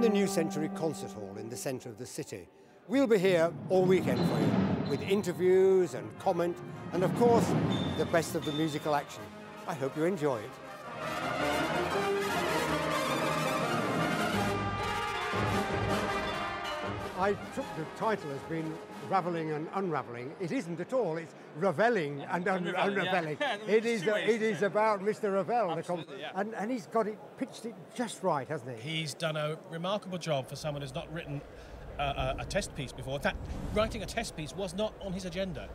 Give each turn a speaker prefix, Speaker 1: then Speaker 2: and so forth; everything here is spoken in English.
Speaker 1: the New Century Concert Hall in the centre of the city. We'll be here all weekend for you with interviews and comment and of course the best of the musical action. I hope you enjoy it. I took the title as being ravelling and unravelling. It isn't at all. It's revelling yeah, and un- unravelling. Yeah. Yeah, uh, it is. it is about Mr. Ravel, comp- and, and he's got it pitched it just right, hasn't
Speaker 2: he? He's done a remarkable job for someone who's not written a, a, a test piece before. In fact, writing a test piece was not on his agenda.